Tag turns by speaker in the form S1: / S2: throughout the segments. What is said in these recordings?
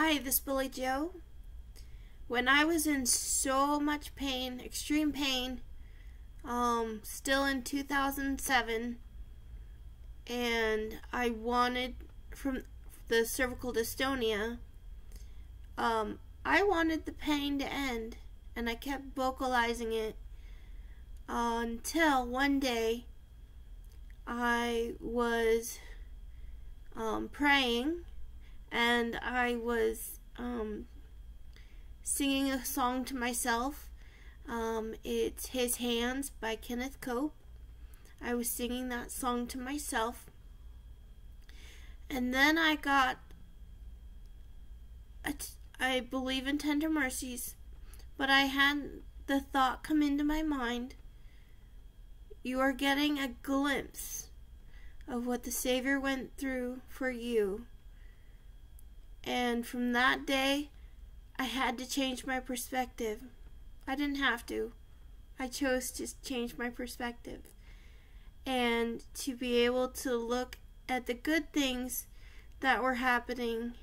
S1: Hi, this is BilliJo. When I was in so much pain, extreme pain, um, still in 2007, and I wanted from the cervical dystonia, um, I wanted the pain to end, and I kept vocalizing it uh, until one day I was um, praying and I was um, singing a song to myself. Um, it's His Hands by Kenneth Cope. I was singing that song to myself. And then I got, I believe in tender mercies, but I had the thought come into my mind you are getting a glimpse of what the Savior went through for you. And from that day, I had to change my perspective. I didn't have to. I chose to change my perspective. And to be able to look at the good things that were happening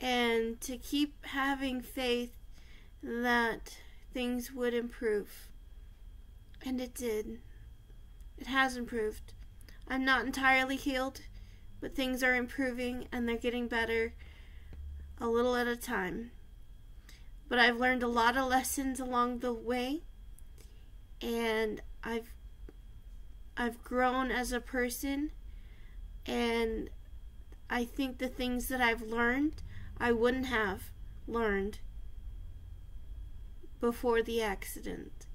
S1: and to keep having faith that things would improve. And it did. It has improved. I'm not entirely healed, but things are improving and they're getting better a little at a time. But I've learned a lot of lessons along the way and I've I've grown as a person and I think the things that I've learned I wouldn't have learned before the accident.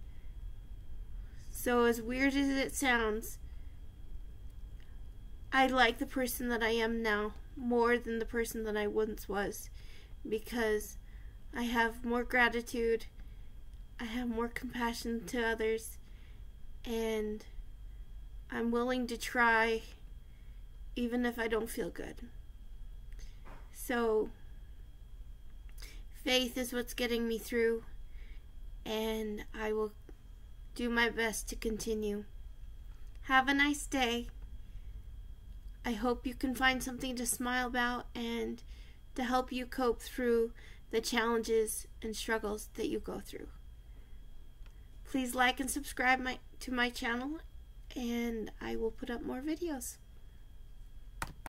S1: So as weird as it sounds, I like the person that I am now more than the person that I once was because I have more gratitude, I have more compassion to others, and I'm willing to try even if I don't feel good. So, faith is what's getting me through, and I will do my best to continue. Have a nice day. I hope you can find something to smile about and to help you cope through the challenges and struggles that you go through. Please like and subscribe my, to my channel and I will put up more videos.